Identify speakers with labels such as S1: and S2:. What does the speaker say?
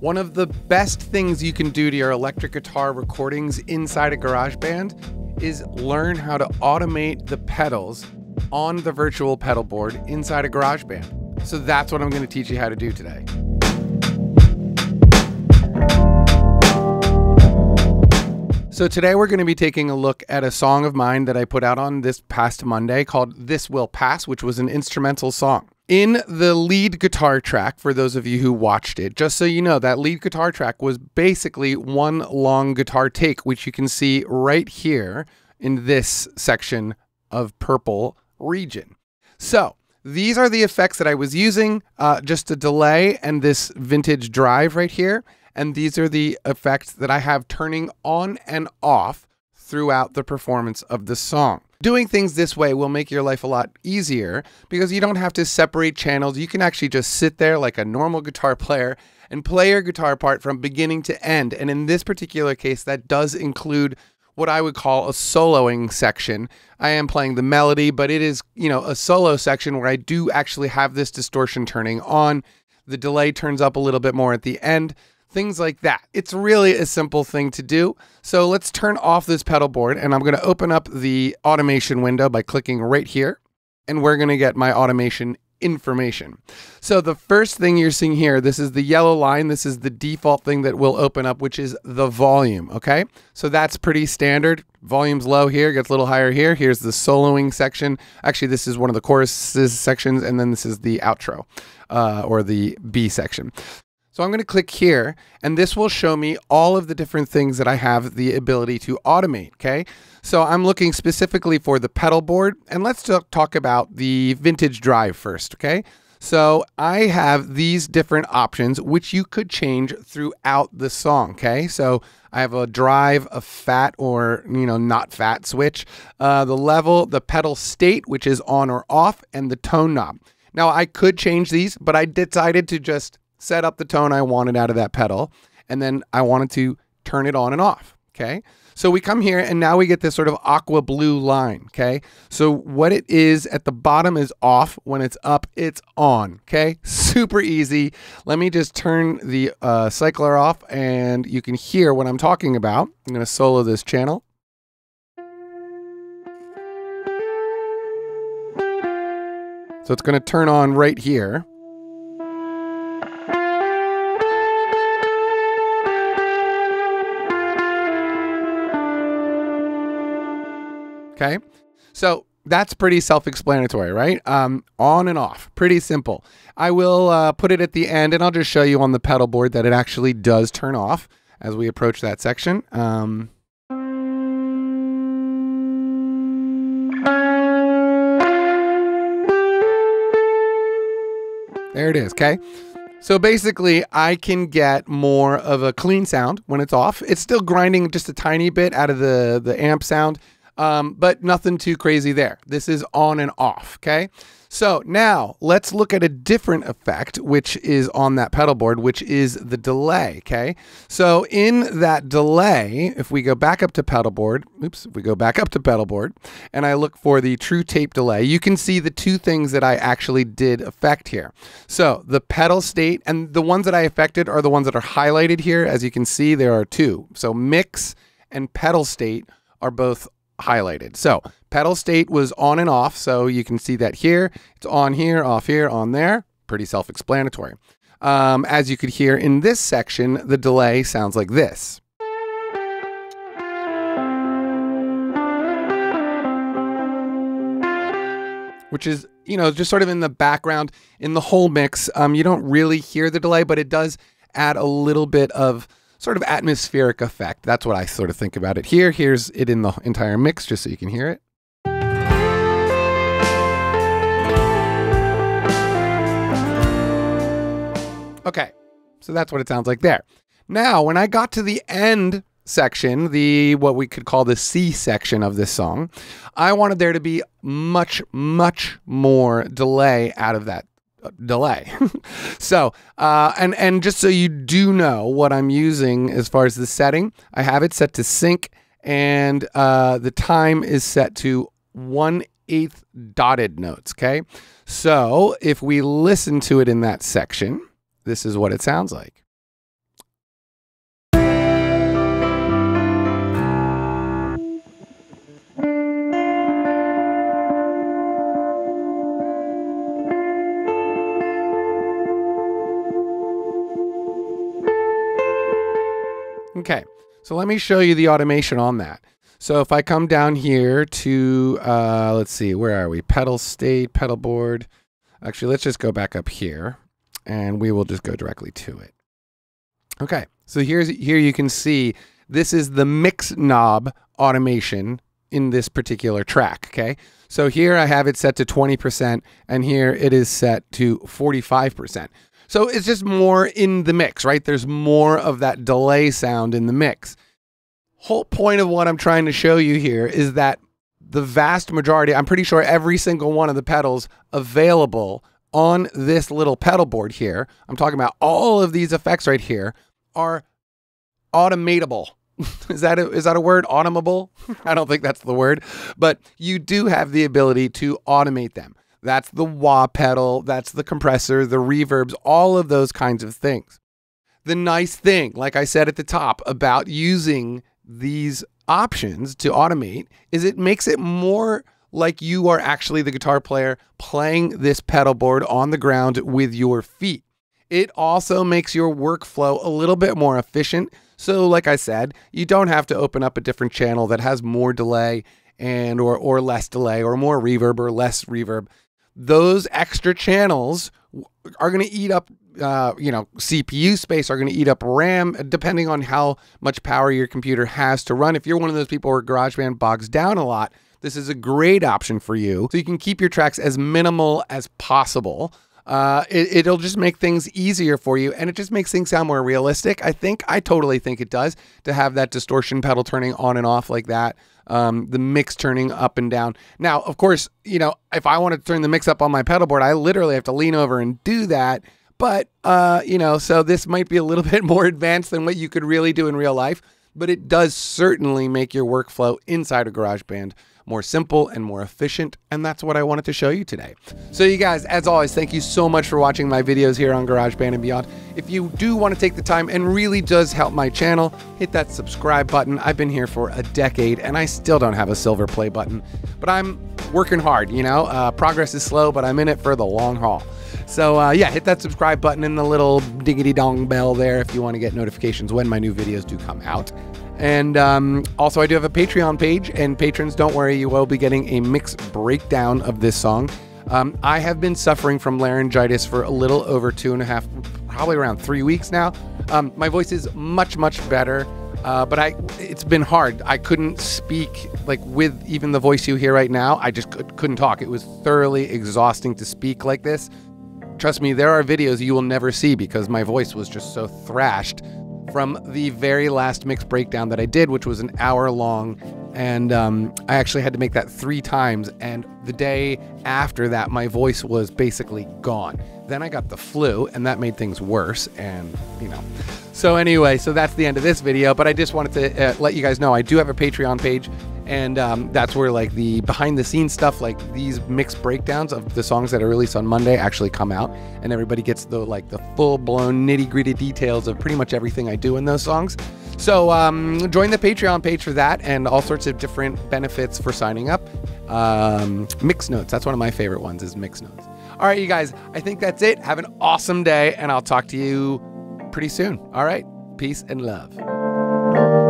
S1: One of the best things you can do to your electric guitar recordings inside a GarageBand is learn how to automate the pedals on the virtual pedal board inside a GarageBand. So that's what I'm going to teach you how to do today. So today we're going to be taking a look at a song of mine that I put out on this past Monday called This Will Pass, which was an instrumental song. In the lead guitar track, for those of you who watched it, just so you know, that lead guitar track was basically one long guitar take, which you can see right here in this section of purple region. So these are the effects that I was using, uh, just a delay and this vintage drive right here. And these are the effects that I have turning on and off throughout the performance of the song. Doing things this way will make your life a lot easier because you don't have to separate channels. You can actually just sit there like a normal guitar player and play your guitar part from beginning to end. And in this particular case, that does include what I would call a soloing section. I am playing the melody, but it is, you know, a solo section where I do actually have this distortion turning on. The delay turns up a little bit more at the end things like that. It's really a simple thing to do. So let's turn off this pedal board and I'm going to open up the automation window by clicking right here and we're going to get my automation information. So the first thing you're seeing here, this is the yellow line. This is the default thing that will open up, which is the volume. Okay. So that's pretty standard. Volume's low here, gets a little higher here. Here's the soloing section. Actually, this is one of the choruses sections, and then this is the outro uh, or the B section. So I'm going to click here and this will show me all of the different things that I have the ability to automate. Okay. So I'm looking specifically for the pedal board and let's talk about the vintage drive first. Okay. So I have these different options, which you could change throughout the song. Okay. So I have a drive, a fat or, you know, not fat switch, uh, the level, the pedal state, which is on or off and the tone knob. Now I could change these, but I decided to just set up the tone I wanted out of that pedal, and then I wanted to turn it on and off. Okay. So we come here and now we get this sort of aqua blue line. Okay. So what it is at the bottom is off. When it's up, it's on. Okay. Super easy. Let me just turn the uh, cycler off and you can hear what I'm talking about. I'm to solo this channel. So it's going to turn on right here. Okay. So that's pretty self-explanatory, right? Um, on and off, pretty simple. I will uh, put it at the end and I'll just show you on the pedal board that it actually does turn off as we approach that section. Um, there it is, okay? So basically, I can get more of a clean sound when it's off. It's still grinding just a tiny bit out of the, the amp sound, um, but nothing too crazy there. This is on and off, okay? So now let's look at a different effect, which is on that pedal board, which is the delay, okay? So in that delay, if we go back up to pedal board, oops, if we go back up to pedal board, and I look for the Tru-Tape Delay, you can see the two things that I actually did affect here. So the pedal state, and the ones that I affected are the ones that are highlighted here. As you can see, there are two. So mix and pedal state are both highlighted. So pedal state was on and off. So you can see that here. It's on here, off here, on there. Pretty self-explanatory. Um, as you could hear in this section, the delay sounds like this. Which is, you know, just sort of in the background in the whole mix. Um, you don't really hear the delay, but it does add a little bit of sort of atmospheric effect. That's what I sort of think about it here. Here's it in the entire mix, just so you can hear it. Okay, so that's what it sounds like there. Now, when I got to the end section, the what we could call the C section of this song, I wanted there to be much, much more delay out of that delay. so, uh, and and just so you do know what I'm using as far as the setting, I have it set to sync, and uh, the time is set to one eighth dotted notes. Okay, so if we listen to it in that section, this is what it sounds like. Okay, so let me show you the automation on that. So if I come down here to, uh, let's see, where are we? Pedal state, pedal board. Actually, let's just go back up here and we will just go directly to it. Okay, so here's here you can see this is the mix knob automation in this particular track, okay? So here I have it set to 20% and here it is set to 45%. So it's just more in the mix, right? There's more of that delay sound in the mix. Whole point of what I'm trying to show you here is that the vast majority, I'm pretty sure every single one of the pedals available on this little pedal board here, I'm talking about all of these effects right here, are automatable. is that a, is that a word? Automable? I don't think that's the word, but you do have the ability to automate them. That's the wah pedal, that's the compressor, the reverbs, all of those kinds of things. The nice thing, like I said at the top, about using these options to automate is it makes it more like you are actually the guitar player playing this pedal board on the ground with your feet. It also makes your workflow a little bit more efficient. So like I said, you don't have to open up a different channel that has more delay and or or less delay or more reverb or less reverb. Those extra channels are going to eat up uh, you know, CPU space are going to eat up RAM, depending on how much power your computer has to run. If you're one of those people where GarageBand bogs down a lot, this is a great option for you. So you can keep your tracks as minimal as possible. Uh, it, will just make things easier for you and it just makes things sound more realistic. I think, I totally think it does to have that distortion pedal turning on and off like that. Um, the mix turning up and down. Now, of course, you know, if I want to turn the mix up on my pedal board, I literally have to lean over and do that. But, uh, you know, so this might be a little bit more advanced than what you could really do in real life, but it does certainly make your workflow inside of GarageBand more simple and more efficient. And that's what I wanted to show you today. So you guys, as always, thank you so much for watching my videos here on GarageBand and beyond. If you do want to take the time and really does help my channel, hit that subscribe button. I've been here for a decade and I still don't have a silver play button, but I'm working hard, you know? Uh, progress is slow, but I'm in it for the long haul. So uh, yeah, hit that subscribe button and the little diggity dong bell there if you want to get notifications when my new videos do come out. And um, also, I do have a Patreon page, and patrons, don't worry, you will be getting a mix breakdown of this song. Um, I have been suffering from laryngitis for a little over two and a half, probably around three weeks now. Um, my voice is much, much better. Uh, but I, it's been hard. I couldn't speak like with even the voice you hear right now. I just could, couldn't talk. It was thoroughly exhausting to speak like this. Trust me, there are videos you will never see because my voice was just so thrashed from the very last mix breakdown that I did, which was an hour long. And um, I actually had to make that three times. And the day after that, my voice was basically gone. Then I got the flu, and that made things worse. And, you know. So, anyway, so that's the end of this video. But I just wanted to uh, let you guys know I do have a Patreon page and um, that's where like the behind the scenes stuff like these mixed breakdowns of the songs that are released on monday actually come out. And everybody gets the like the full blown nitty gritty details of pretty much everything i do in those songs. So um, join the patreon page for that and all sorts of different benefits for signing up. Um, mix notes. That's one of my favorite ones is mix notes. All right you guys i think that's it. Have an awesome day and i'll talk to you pretty soon. All right peace and love